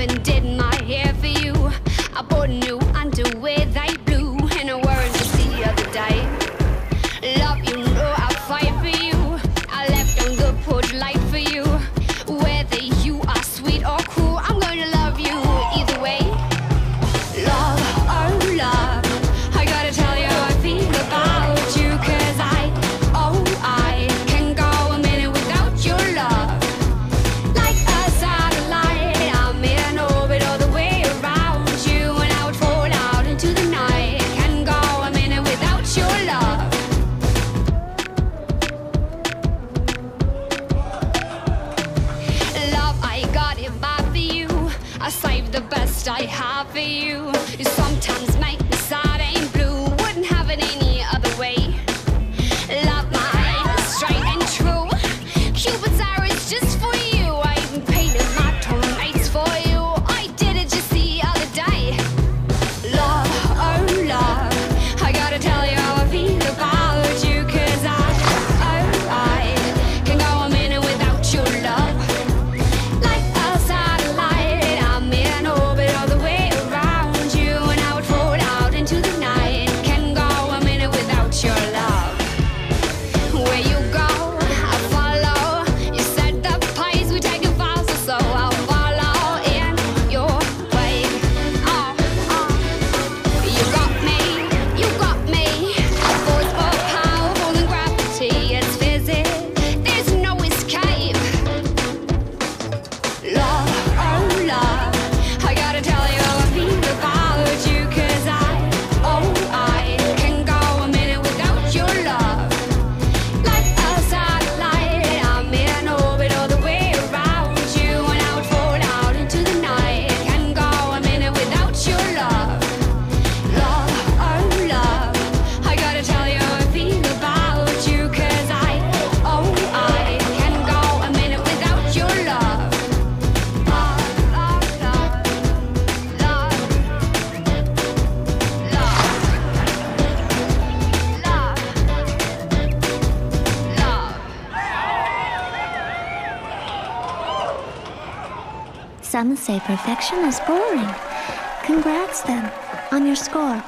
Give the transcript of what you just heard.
even did my hair for you. I bought new underwear, they I save the best I have for you. Some say perfection is boring. Congrats, then, on your score.